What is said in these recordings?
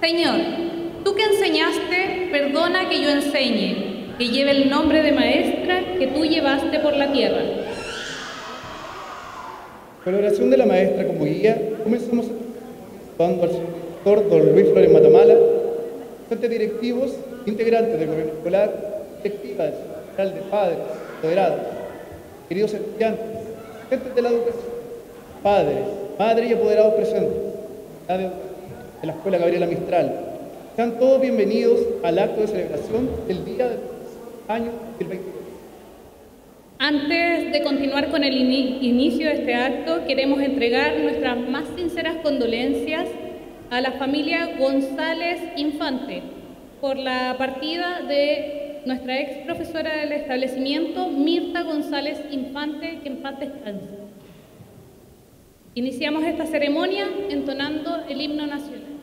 Señor, tú que enseñaste, perdona que yo enseñe, que lleve el nombre de maestra que tú llevaste por la tierra. Con la oración de la maestra como guía, comenzamos saludando al doctor don Luis Flores Matamala, directivos, integrantes del gobierno escolar, directivas, de padres, apoderados, queridos estudiantes, gente de la educación, padres, madres y apoderados presentes, de la Escuela Gabriela Mistral. Sean todos bienvenidos al acto de celebración del Día del Año del 22. Antes de continuar con el inicio de este acto, queremos entregar nuestras más sinceras condolencias a la familia González Infante por la partida de nuestra ex profesora del establecimiento, Mirta González Infante, que en paz descanse. Iniciamos esta ceremonia entonando el himno nacional.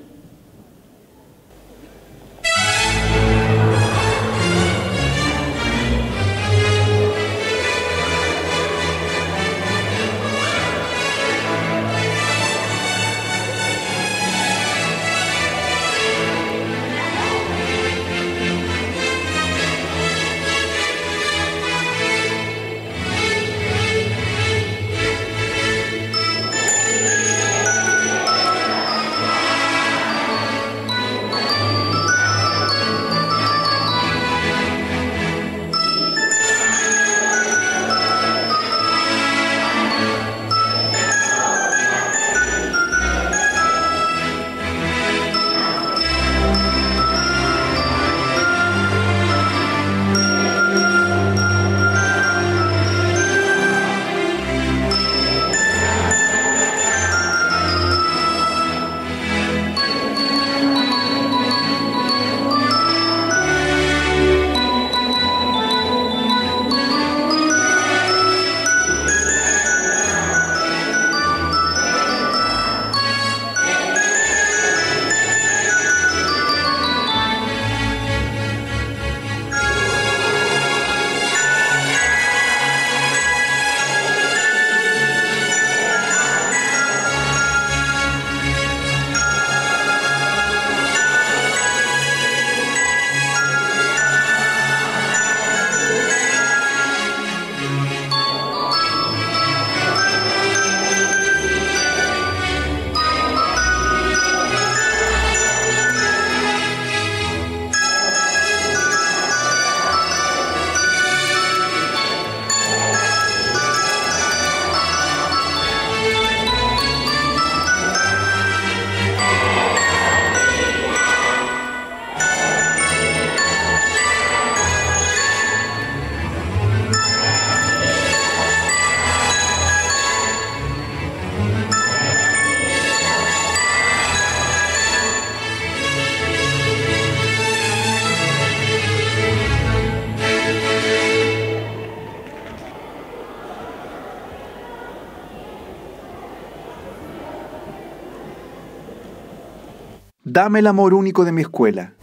Dame el amor único de mi escuela,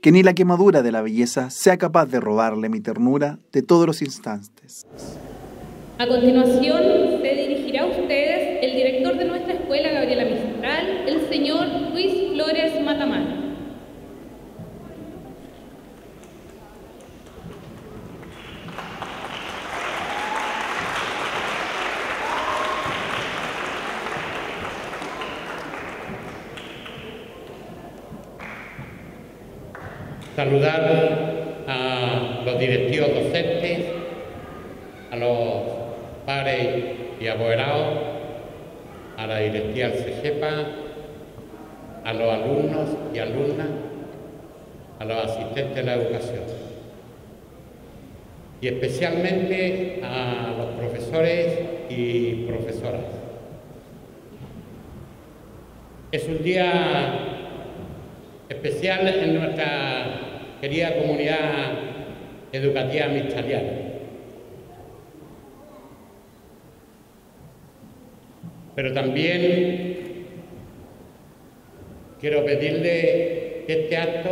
que ni la quemadura de la belleza sea capaz de robarle mi ternura de todos los instantes. A continuación, se dirigirá a ustedes el director de nuestra escuela, Gabriela Mistral, el señor Luis Flores Matamala. Saludar a los directivos docentes, a los padres y apoderados, a la directiva CEGEPA, a los alumnos y alumnas, a los asistentes de la educación y especialmente a los profesores y profesoras. Es un día especial en nuestra querida comunidad educativa mixtaliana. Pero también quiero pedirle que este acto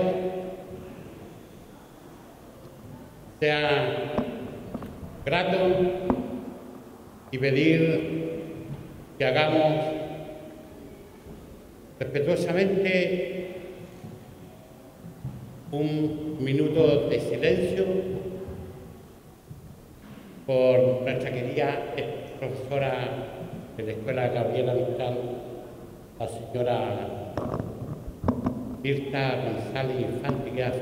sea grato y pedir que hagamos respetuosamente un minuto de silencio por nuestra querida profesora de la Escuela Gabriela Mistral, la señora Mirta González Infante, que ha.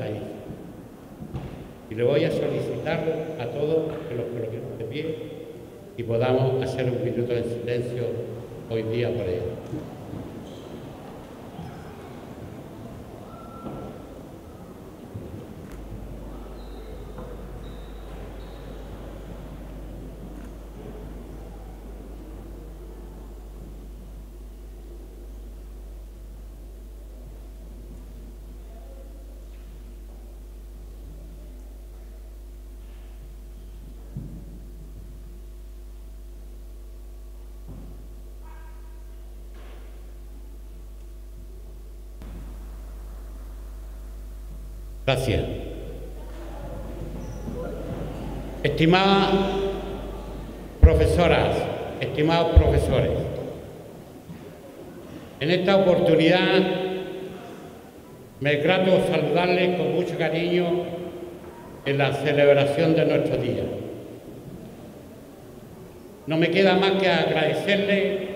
Y le voy a solicitar a todos que los coloquemos de pie y podamos hacer un minuto de silencio hoy día por ella. Gracias. Estimadas profesoras, estimados profesores, en esta oportunidad me grato saludarles con mucho cariño en la celebración de nuestro día. No me queda más que agradecerles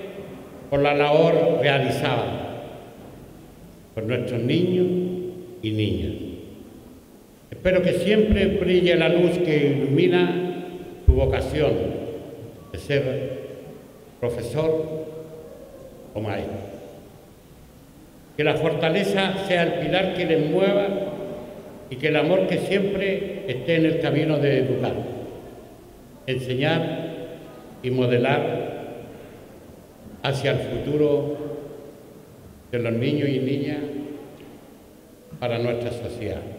por la labor realizada por nuestros niños y niñas. Espero que siempre brille la luz que ilumina tu vocación de ser profesor o maestro. Que la fortaleza sea el pilar que les mueva y que el amor que siempre esté en el camino de educar, enseñar y modelar hacia el futuro de los niños y niñas para nuestra sociedad.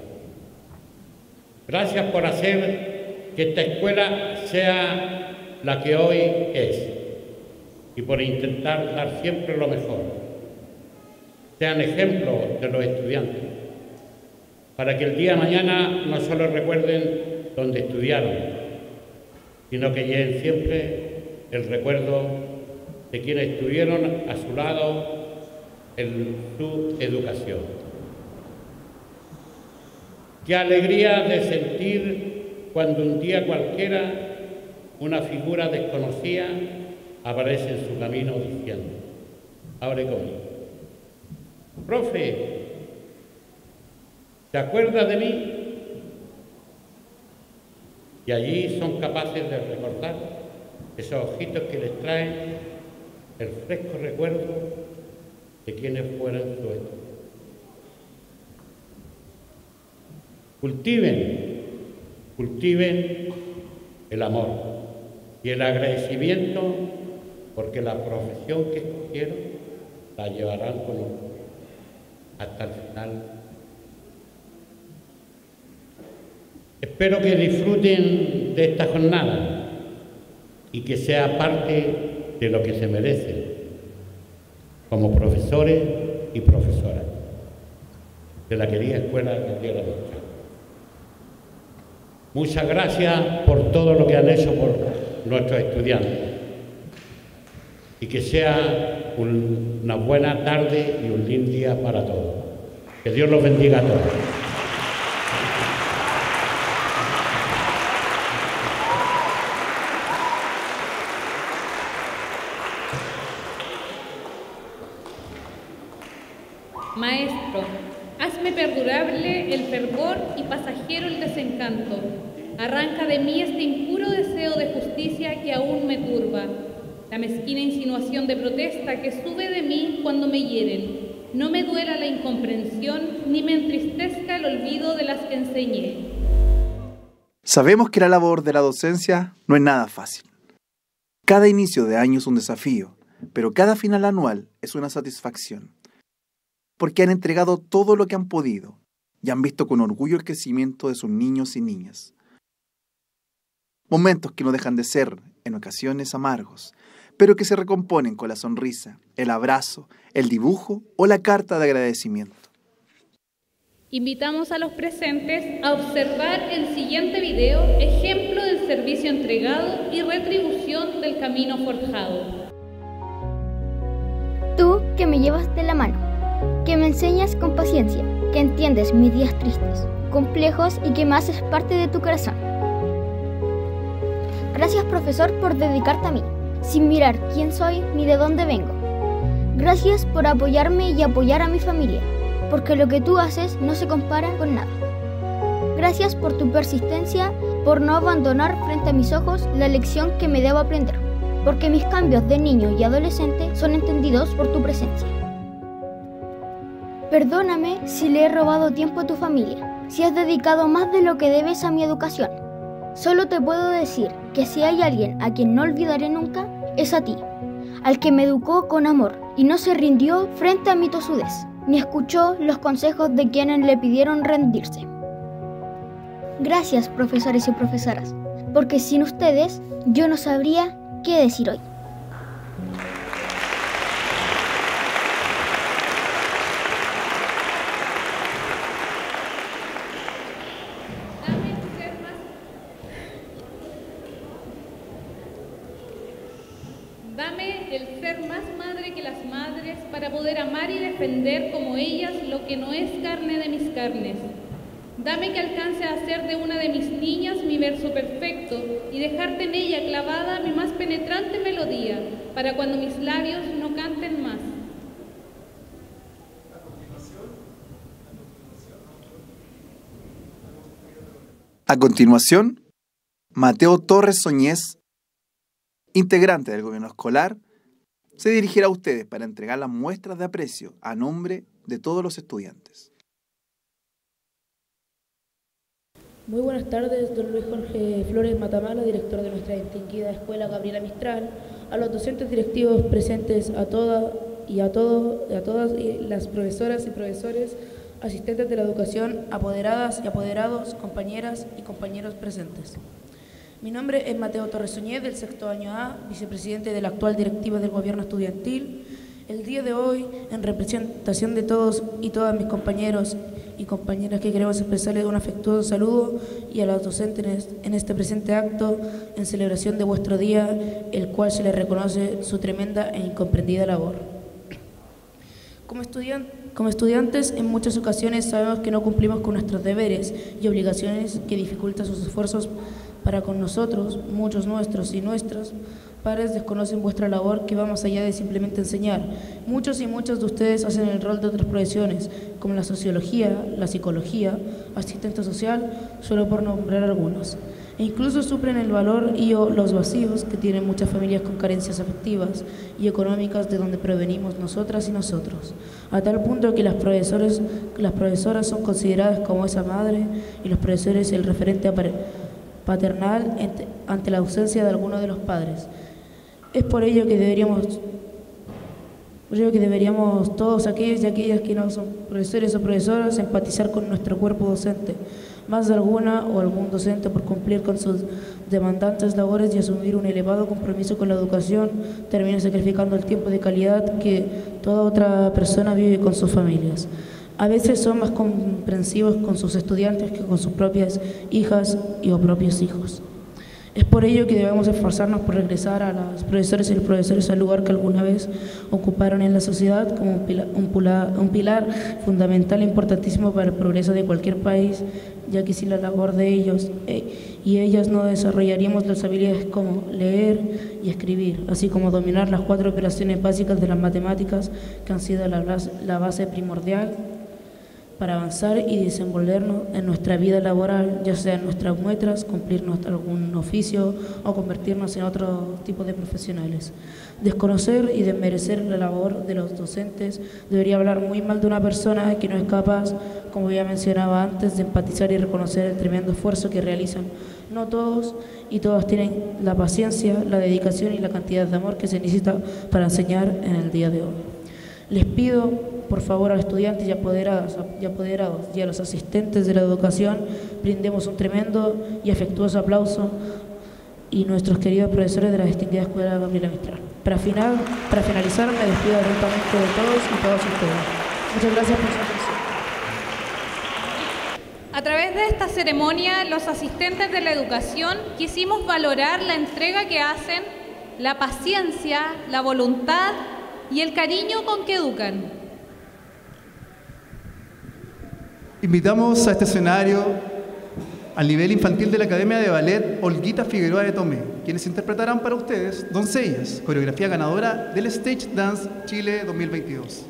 Gracias por hacer que esta escuela sea la que hoy es y por intentar dar siempre lo mejor. Sean ejemplos de los estudiantes, para que el día de mañana no solo recuerden donde estudiaron, sino que lleven siempre el recuerdo de quienes estuvieron a su lado en su educación. Qué alegría de sentir cuando un día cualquiera una figura desconocida aparece en su camino diciendo, abre conmigo. Profe, ¿te acuerdas de mí? Y allí son capaces de recordar esos ojitos que les traen el fresco recuerdo de quienes fueron su Cultiven, cultiven el amor y el agradecimiento porque la profesión que escogieron la llevarán con hasta el final. Espero que disfruten de esta jornada y que sea parte de lo que se merecen como profesores y profesoras de la querida Escuela de de Muchas gracias por todo lo que han hecho por nuestros estudiantes. Y que sea una buena tarde y un lindo día para todos. Que Dios los bendiga a todos. Maestro, hazme perdurable el fervor y pasajero el desencanto Arranca de mí este impuro deseo de justicia que aún la mezquina insinuación de protesta que sube de mí cuando me hieren. No me duela la incomprensión ni me entristezca el olvido de las que enseñé. Sabemos que la labor de la docencia no es nada fácil. Cada inicio de año es un desafío, pero cada final anual es una satisfacción. Porque han entregado todo lo que han podido y han visto con orgullo el crecimiento de sus niños y niñas. Momentos que no dejan de ser, en ocasiones, amargos, pero que se recomponen con la sonrisa, el abrazo, el dibujo o la carta de agradecimiento. Invitamos a los presentes a observar el siguiente video, ejemplo del servicio entregado y retribución del camino forjado. Tú que me llevas de la mano, que me enseñas con paciencia que entiendes mis días tristes, complejos y que me haces parte de tu corazón. Gracias profesor por dedicarte a mí, sin mirar quién soy ni de dónde vengo. Gracias por apoyarme y apoyar a mi familia, porque lo que tú haces no se compara con nada. Gracias por tu persistencia, por no abandonar frente a mis ojos la lección que me debo aprender, porque mis cambios de niño y adolescente son entendidos por tu presencia. Perdóname si le he robado tiempo a tu familia, si has dedicado más de lo que debes a mi educación. Solo te puedo decir que si hay alguien a quien no olvidaré nunca, es a ti, al que me educó con amor y no se rindió frente a mi tosudez, ni escuchó los consejos de quienes le pidieron rendirse. Gracias, profesores y profesoras, porque sin ustedes yo no sabría qué decir hoy. Dame el ser más madre que las madres para poder amar como ellas lo que no es carne de mis carnes. Dame que alcance a hacer de una de mis niñas mi verso perfecto y dejarte en ella clavada mi más penetrante melodía, para cuando mis labios no canten más. A continuación, Mateo Torres Soñez, integrante del gobierno escolar, se dirigirá a ustedes para entregar las muestras de aprecio a nombre de todos los estudiantes. Muy buenas tardes, don Luis Jorge Flores Matamala, director de nuestra distinguida escuela Gabriela Mistral, a los docentes directivos presentes, a todas y a, todo, a todas las profesoras y profesores, asistentes de la educación, apoderadas y apoderados, compañeras y compañeros presentes. Mi nombre es Mateo Torres Soñé, del sexto año A, vicepresidente de la actual directiva del gobierno estudiantil. El día de hoy, en representación de todos y todas mis compañeros y compañeras que queremos expresarles un afectuoso saludo y a los docentes en este presente acto en celebración de vuestro día, el cual se les reconoce su tremenda e incomprendida labor. Como, como estudiantes, en muchas ocasiones sabemos que no cumplimos con nuestros deberes y obligaciones que dificultan sus esfuerzos para con nosotros, muchos nuestros y nuestras, padres desconocen vuestra labor que va más allá de simplemente enseñar. Muchos y muchas de ustedes hacen el rol de otras profesiones, como la sociología, la psicología, asistente social, solo por nombrar algunos. E incluso suplen el valor y o los vacíos que tienen muchas familias con carencias afectivas y económicas de donde provenimos nosotras y nosotros, a tal punto que las, profesores, las profesoras son consideradas como esa madre y los profesores el referente paternal ante la ausencia de alguno de los padres. Es por ello que deberíamos, por que deberíamos todos aquellos y aquellas que no son profesores o profesoras empatizar con nuestro cuerpo docente, más de alguna o algún docente por cumplir con sus demandantes labores y asumir un elevado compromiso con la educación, termina sacrificando el tiempo de calidad que toda otra persona vive con sus familias. A veces son más comprensivos con sus estudiantes que con sus propias hijas y o propios hijos. Es por ello que debemos esforzarnos por regresar a los profesores y los profesores al lugar que alguna vez ocuparon en la sociedad como un pilar, fundamental e importantísimo para el progreso de cualquier país, ya que sin la labor de ellos eh, y ellas no desarrollaríamos las habilidades como leer y escribir, así como dominar las cuatro operaciones básicas de las matemáticas que han sido la base primordial para avanzar y desenvolvernos en nuestra vida laboral, ya sea en nuestras muestras, cumplir algún oficio o convertirnos en otro tipo de profesionales. Desconocer y desmerecer la labor de los docentes debería hablar muy mal de una persona que no es capaz, como ya mencionaba antes, de empatizar y reconocer el tremendo esfuerzo que realizan. No todos y todas tienen la paciencia, la dedicación y la cantidad de amor que se necesita para enseñar en el día de hoy. Les pido por favor, a los estudiantes y apoderados, y apoderados y a los asistentes de la educación, brindemos un tremendo y afectuoso aplauso y nuestros queridos profesores de la distinguida Escuela Gabriela Mistral. Para, final, para finalizar, me despido atentamente de todos y todas ustedes. Muchas gracias por su atención. A través de esta ceremonia, los asistentes de la educación quisimos valorar la entrega que hacen, la paciencia, la voluntad y el cariño con que educan. Invitamos a este escenario al nivel infantil de la Academia de Ballet Olguita Figueroa de Tomé, quienes interpretarán para ustedes Doncellas, coreografía ganadora del Stage Dance Chile 2022.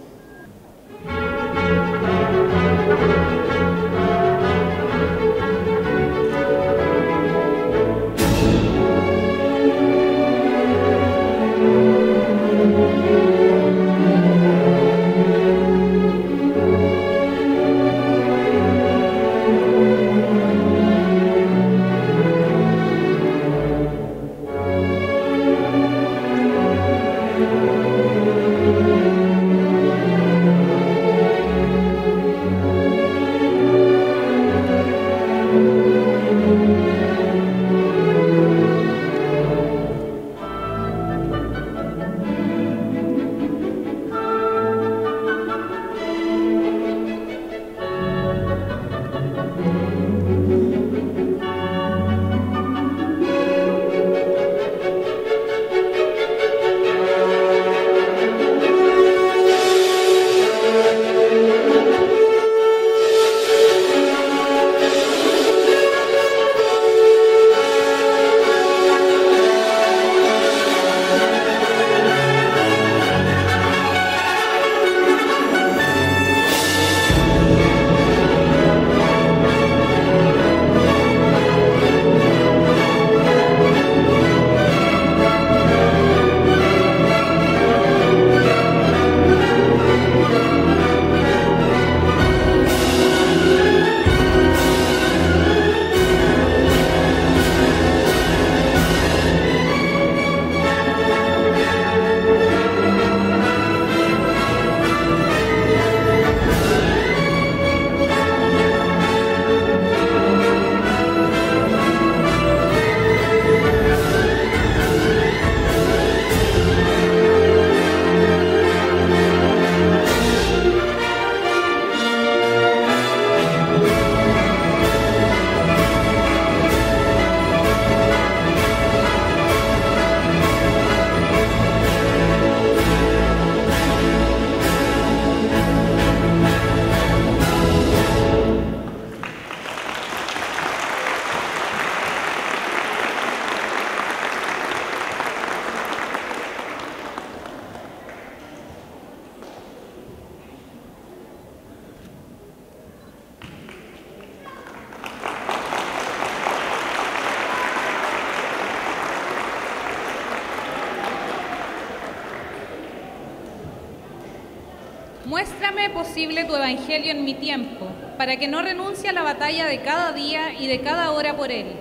Para que no renuncie a la batalla de cada día y de cada hora por él.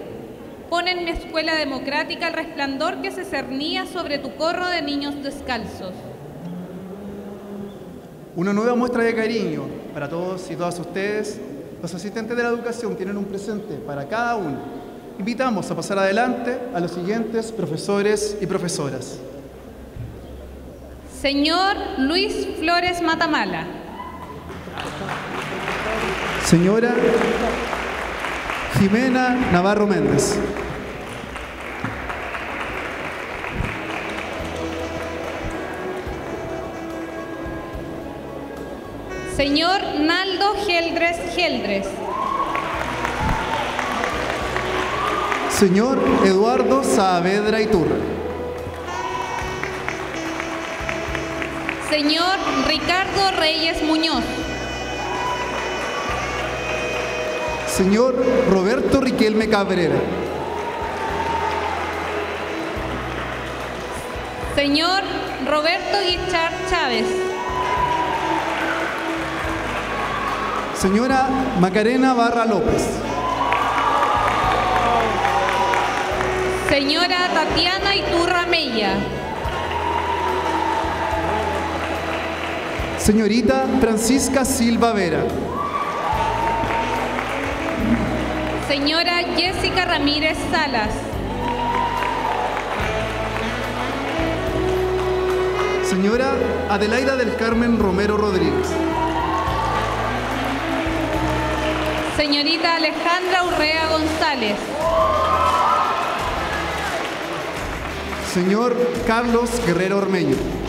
Pon en mi escuela democrática el resplandor que se cernía sobre tu corro de niños descalzos. Una nueva muestra de cariño para todos y todas ustedes. Los asistentes de la educación tienen un presente para cada uno. Invitamos a pasar adelante a los siguientes profesores y profesoras. Señor Luis Flores Matamala. Señora Jimena Navarro Méndez. Señor Naldo Geldres Geldres. Señor Eduardo Saavedra Iturra. Señor Ricardo Reyes Muñoz. Señor Roberto Riquelme Cabrera. Señor Roberto Guichard Chávez. Señora Macarena Barra López. Señora Tatiana Iturra Mella. Señorita Francisca Silva Vera. Señora Jessica Ramírez Salas. Señora Adelaida del Carmen Romero Rodríguez. Señorita Alejandra Urrea González. Señor Carlos Guerrero Ormeño.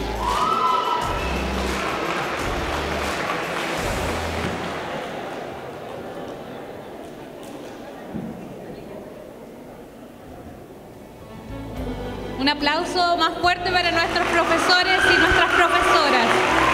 Un aplauso más fuerte para nuestros profesores y nuestras profesoras.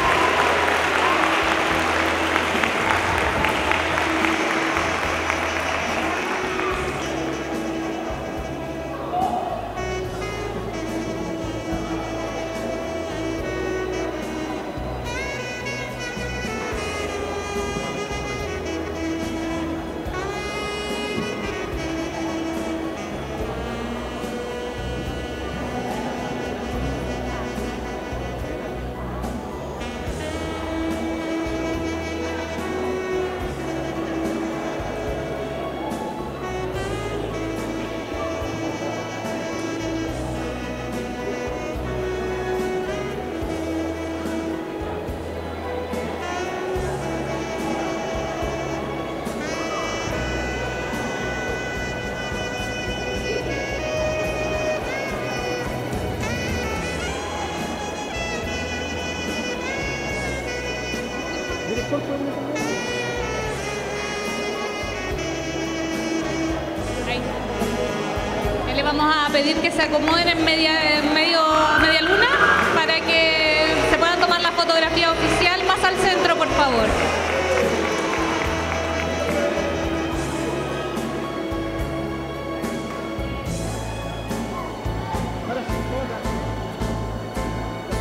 Se acomoden en media, en medio, media luna para que se puedan tomar la fotografía oficial. Más al centro, por favor.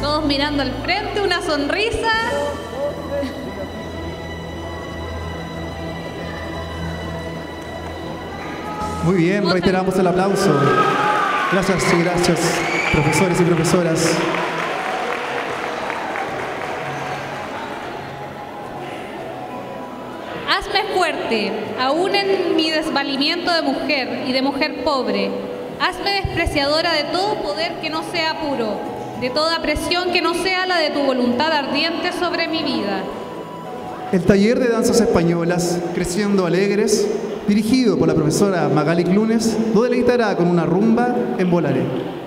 Todos mirando al frente, una sonrisa. Muy bien, reiteramos el aplauso. Gracias y gracias, profesores y profesoras. Hazme fuerte, aún en mi desvalimiento de mujer y de mujer pobre. Hazme despreciadora de todo poder que no sea puro, de toda presión que no sea la de tu voluntad ardiente sobre mi vida. El taller de danzas españolas, Creciendo Alegres, dirigido por la profesora Magali Clunes, lo deleitará con una rumba en Volaré.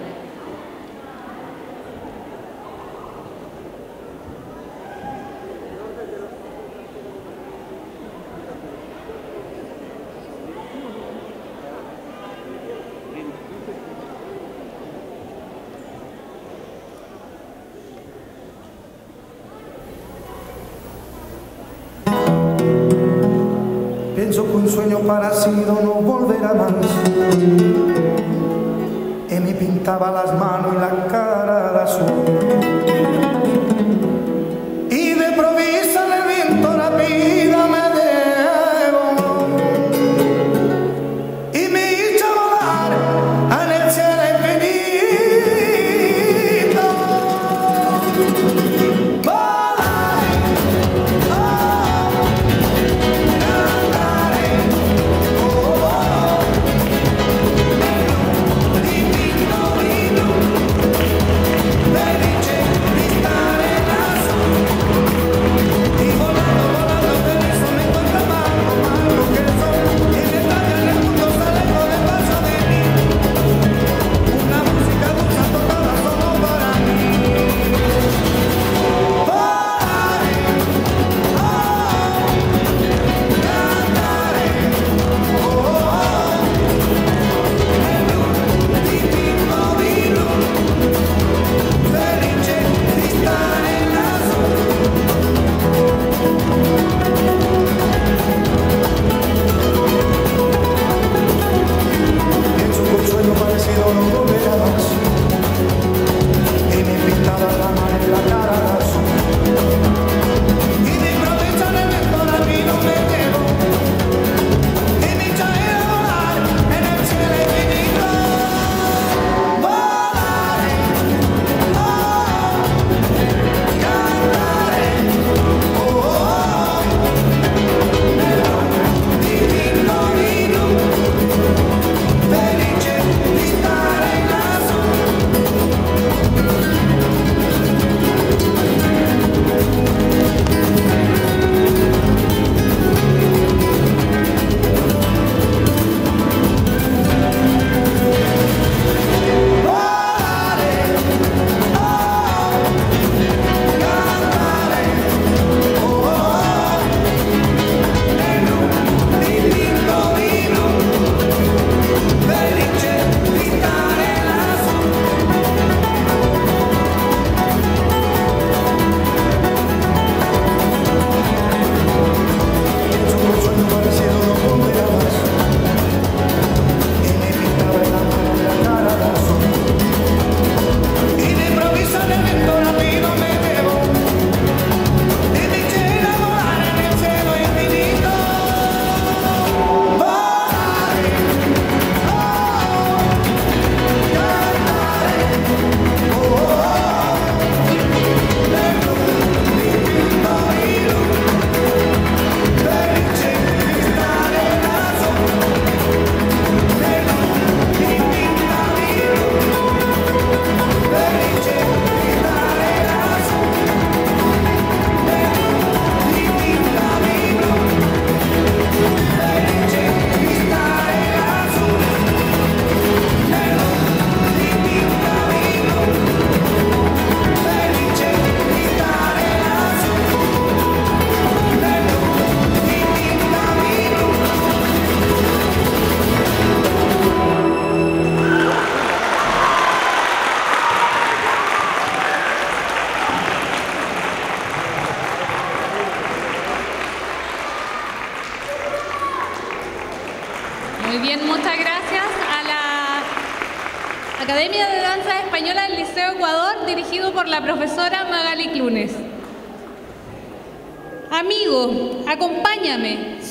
Pintaba las manos y la cara de azul.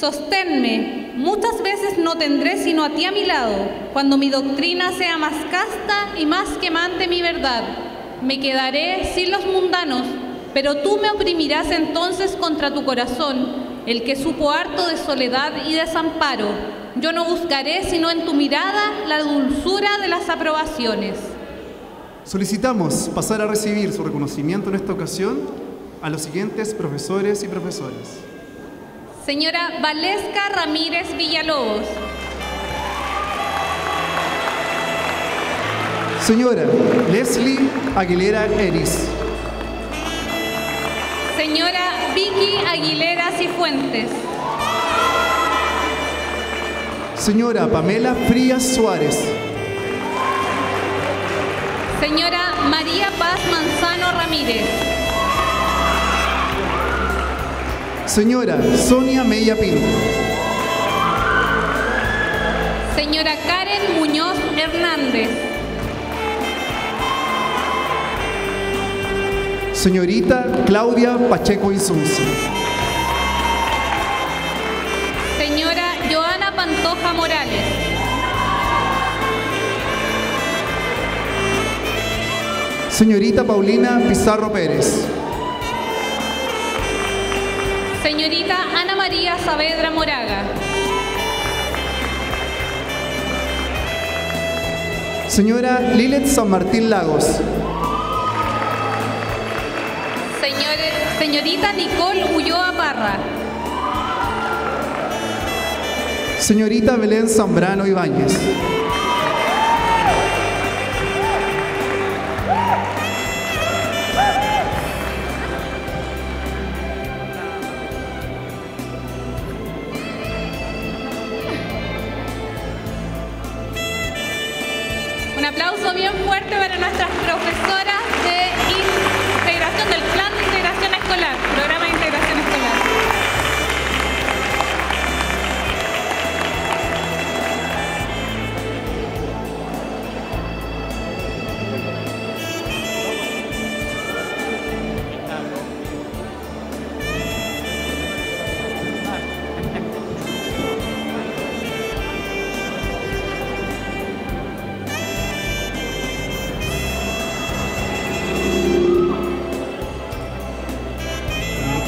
Sosténme. Muchas veces no tendré sino a ti a mi lado, cuando mi doctrina sea más casta y más quemante mi verdad. Me quedaré sin los mundanos, pero tú me oprimirás entonces contra tu corazón, el que supo harto de soledad y desamparo. Yo no buscaré sino en tu mirada la dulzura de las aprobaciones. Solicitamos pasar a recibir su reconocimiento en esta ocasión a los siguientes profesores y profesoras. Señora Valesca Ramírez Villalobos. Señora Leslie Aguilera Eris. Señora Vicky Aguilera Cifuentes. Señora Pamela Frías Suárez. Señora María Paz Manzano Ramírez. Señora Sonia Mella Pinto. Señora Karen Muñoz Hernández. Señorita Claudia Pacheco Insunza. Señora Joana Pantoja Morales. Señorita Paulina Pizarro Pérez. María Saavedra Moraga. Señora Lilet San Martín Lagos. Señores, señorita Nicole Ulloa Parra. Señorita Belén Zambrano Ibáñez.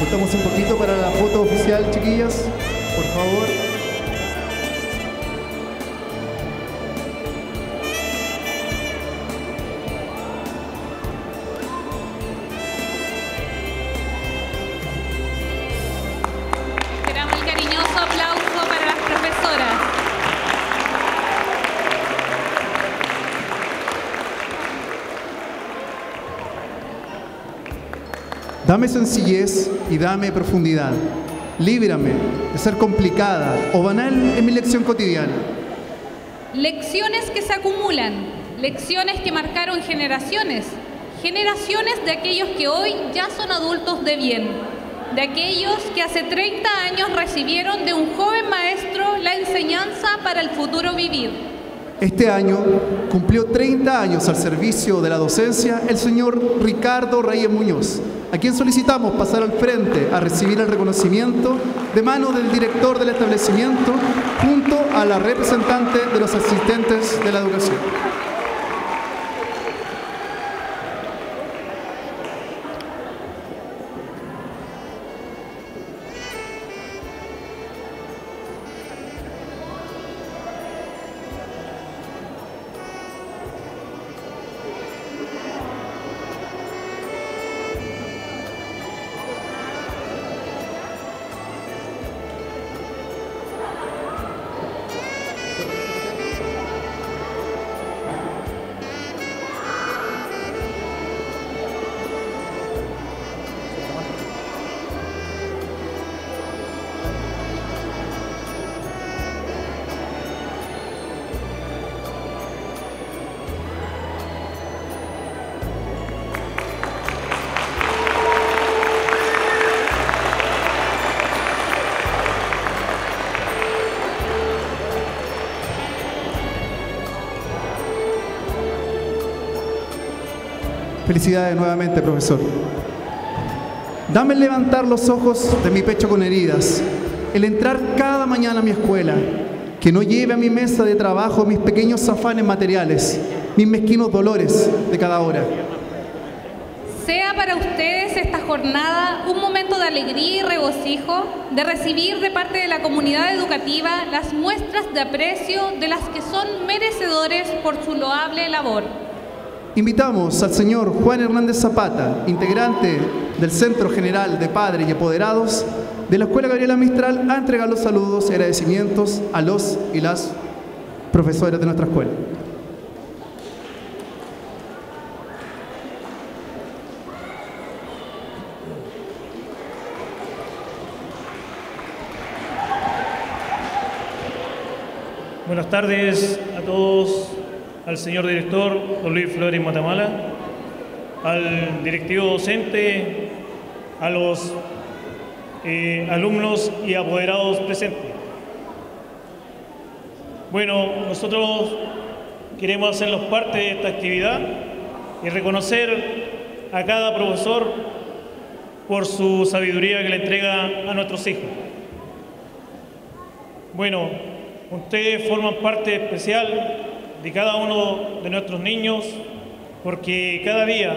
Ajustamos un poquito para la foto oficial, chiquillas, por favor. Esperamos el cariñoso aplauso para las profesoras. Dame sencillez y dame profundidad. Líbrame de ser complicada o banal en mi lección cotidiana. Lecciones que se acumulan, lecciones que marcaron generaciones, generaciones de aquellos que hoy ya son adultos de bien, de aquellos que hace 30 años recibieron de un joven maestro la enseñanza para el futuro vivir. Este año cumplió 30 años al servicio de la docencia el señor Ricardo Reyes Muñoz, a quien solicitamos pasar al frente a recibir el reconocimiento de mano del director del establecimiento junto a la representante de los asistentes de la educación. Felicidades nuevamente, profesor. Dame el levantar los ojos de mi pecho con heridas, el entrar cada mañana a mi escuela, que no lleve a mi mesa de trabajo mis pequeños afanes materiales, mis mezquinos dolores de cada hora. Sea para ustedes esta jornada un momento de alegría y regocijo, de recibir de parte de la comunidad educativa las muestras de aprecio de las que son merecedores por su loable labor. Invitamos al señor Juan Hernández Zapata, integrante del Centro General de Padres y Apoderados de la Escuela Gabriela Mistral, a entregar los saludos y agradecimientos a los y las profesores de nuestra escuela. Buenas tardes a todos, al señor director, don Luis Flores Matamala, al directivo docente, a los eh, alumnos y apoderados presentes. Bueno, nosotros queremos hacernos parte de esta actividad y reconocer a cada profesor por su sabiduría que le entrega a nuestros hijos. Bueno, ustedes forman parte especial de cada uno de nuestros niños porque cada día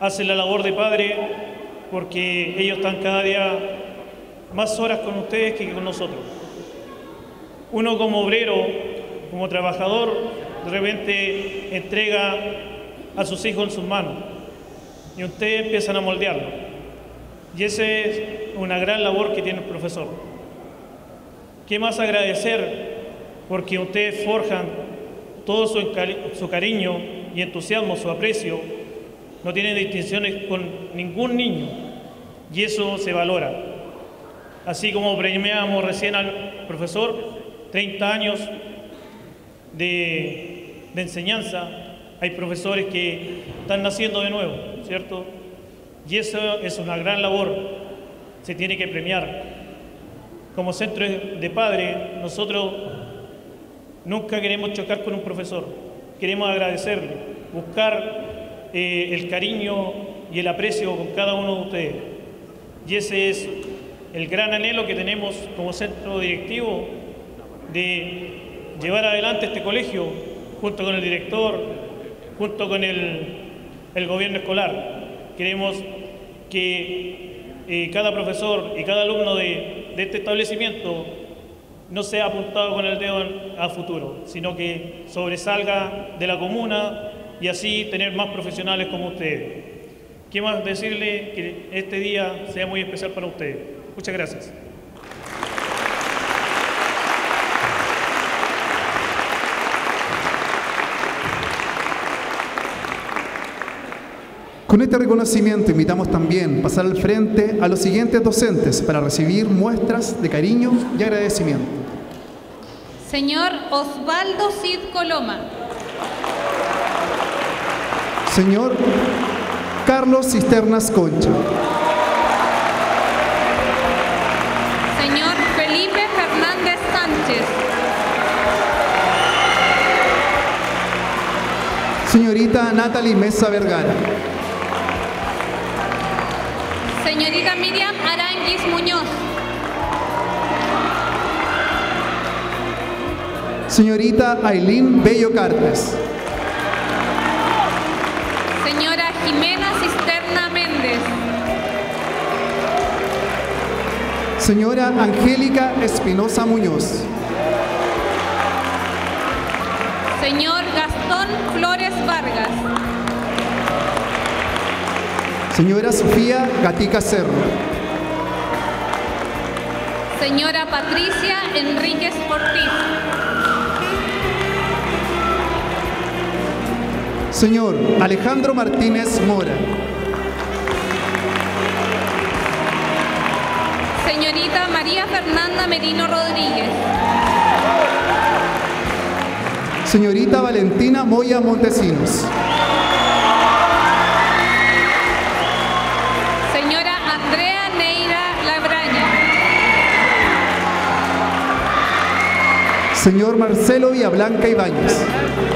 hacen la labor de padre porque ellos están cada día más horas con ustedes que con nosotros. Uno como obrero, como trabajador, de repente entrega a sus hijos en sus manos y ustedes empiezan a moldearlo. Y esa es una gran labor que tiene el profesor. ¿Qué más agradecer? Porque ustedes forjan todo su, cariño y entusiasmo, su aprecio. No tienen distinciones con ningún niño y eso se valora. Así como premiamos recién al profesor, 30 años de, de enseñanza, hay profesores que están naciendo de nuevo, ¿cierto? Y eso es una gran labor, se tiene que premiar. Como centro de padre, nosotros nunca queremos chocar con un profesor, queremos agradecerle, buscar eh, el cariño y el aprecio con cada uno de ustedes. Y ese es el gran anhelo que tenemos como centro directivo de llevar adelante este colegio junto con el director, junto con el, el gobierno escolar. Queremos que eh, cada profesor y cada alumno de, de, este establecimiento no sea apuntado con el dedo a futuro, sino que sobresalga de la comuna y así tener más profesionales como ustedes. ¿Qué más decirle que este día sea muy especial para ustedes? Muchas gracias. Con este reconocimiento invitamos también a pasar al frente a los siguientes docentes para recibir muestras de cariño y agradecimiento. Señor Osvaldo Cid Coloma. Señor Carlos Cisternas Concha. Señor Felipe Fernández Sánchez. Señorita Natalie Mesa Vergara. Señorita Miriam Aranguis Muñoz. Señorita Aileen Bello Cartes. Señora Jimena Cisterna Méndez. Señora Angélica Espinosa Muñoz. Señor Gastón Flores Vargas. Señora Sofía Gatica Cerro. Señora Patricia Enríquez Ortiz. Señor Alejandro Martínez Mora. Señorita María Fernanda Merino Rodríguez. Señorita Valentina Moya Montesinos. Señora Andrea Neira Labraña. Señor Marcelo Villablanca Ibáñez.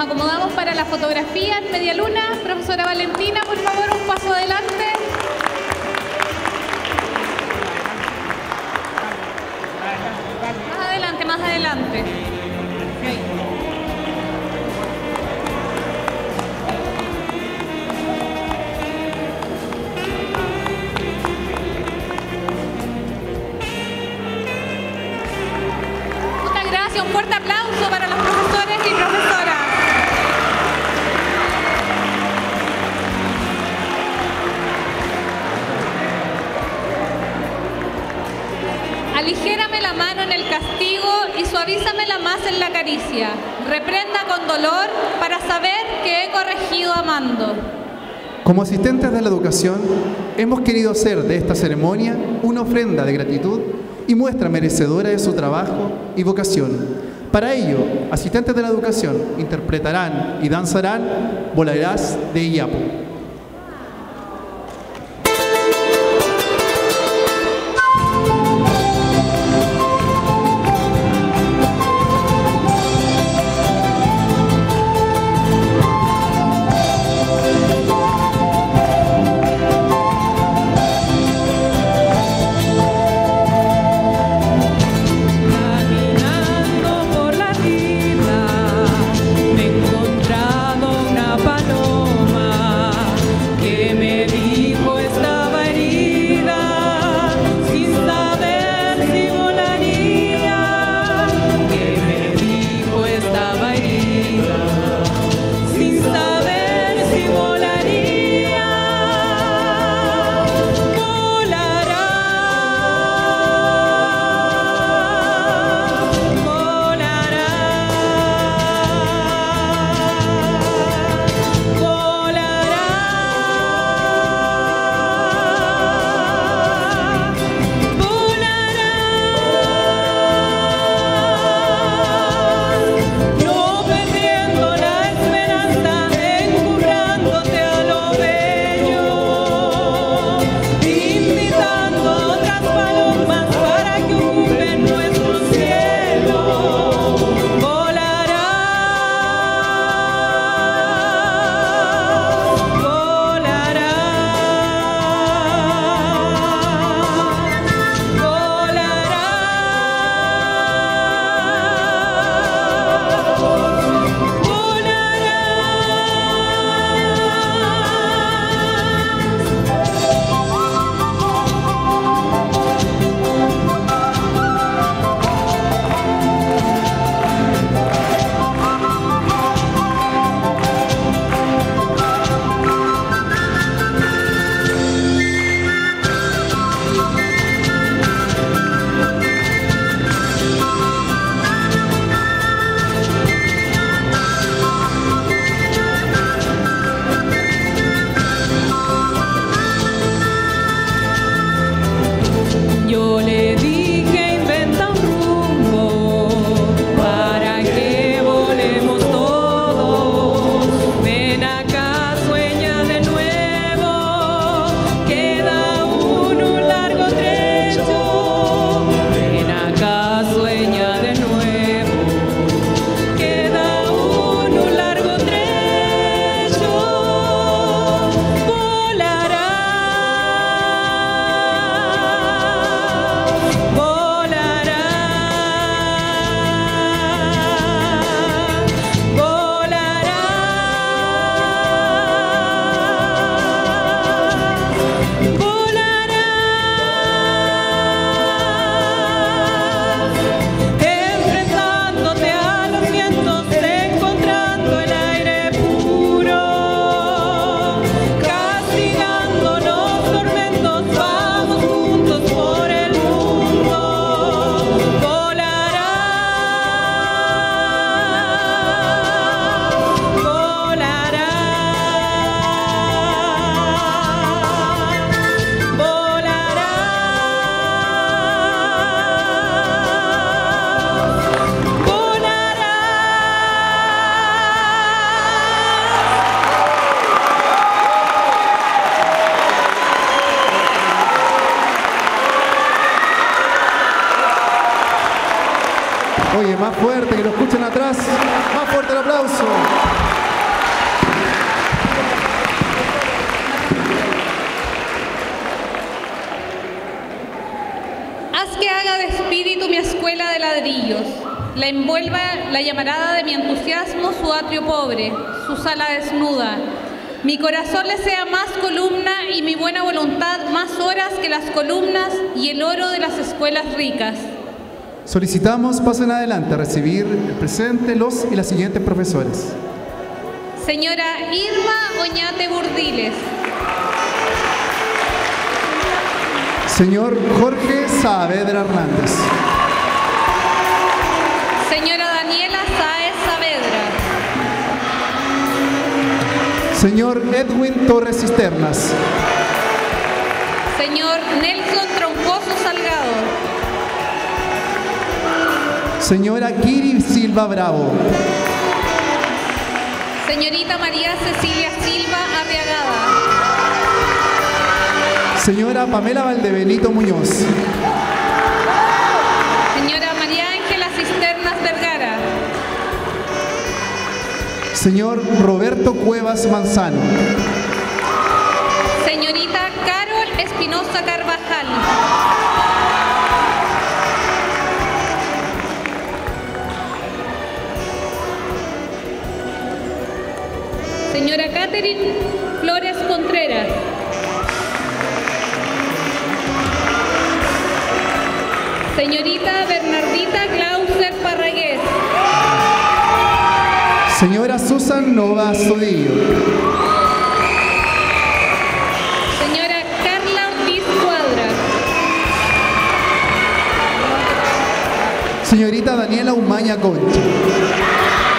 acomodamos para la fotografía en media luna. Profesora Valentina, por favor, un paso adelante. Como asistentes de la educación, hemos querido hacer de esta ceremonia una ofrenda de gratitud y muestra merecedora de su trabajo y vocación. Para ello, asistentes de la educación interpretarán y danzarán Volarás de Iapo. Solicitamos pasen adelante a recibir el presente los y las siguientes profesores. Señora Irma Oñate Burdiles. Señor Jorge Saavedra Hernández. Señora Daniela Sáez Saavedra. Señor Edwin Torres Cisternas. Señor Nelson Troncoso Salgado. Señora Kiri Silva Bravo. Señorita María Cecilia Silva Arriagada. Señora Pamela Valdebenito Muñoz. Señora María Ángela Cisternas Vergara. Señor Roberto Cuevas Manzano. Señorita Carol Espinosa Carvajal. Catherine Flores Contreras. Señorita Bernardita Clauser Parragués. Señora Susan Nova Sodillo. Señora Carla Ortiz Cuadra. Señorita Daniela Umaña Concha.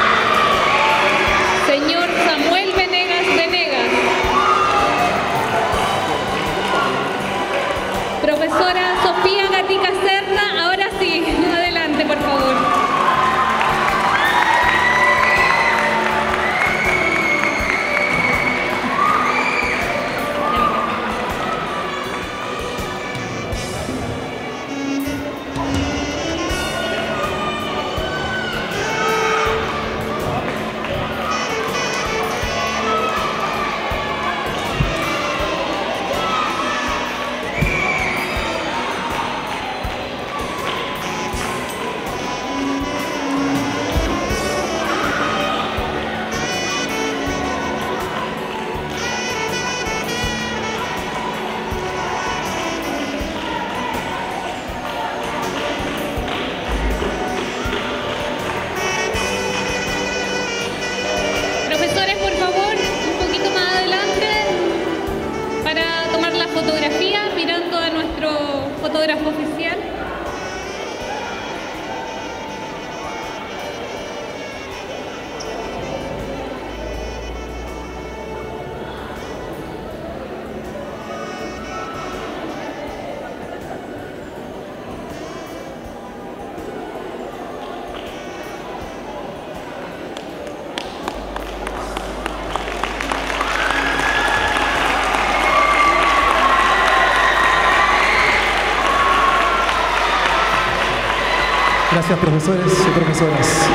Profesores y profesoras.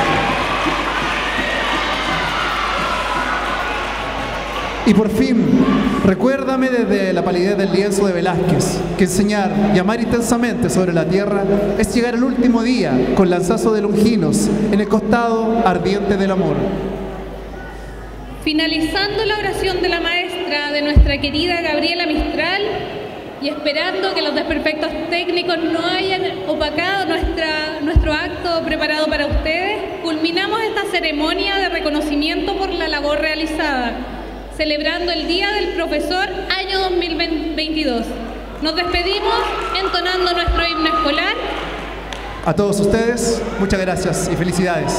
Y por fin, recuérdame desde la palidez del lienzo de Velázquez que enseñar y amar intensamente sobre la tierra es llegar al último día con lanzazo de longinos en el costado ardiente del amor. Finalizando la oración de la maestra de nuestra querida Gabriela Mistral y esperando que los desperfectos técnicos no hayan opacado nuestra, nuestro acto preparado para ustedes, culminamos esta ceremonia de reconocimiento por la labor realizada, celebrando el Día del Profesor año 2022. Nos despedimos entonando nuestro himno escolar. A todos ustedes, muchas gracias y felicidades.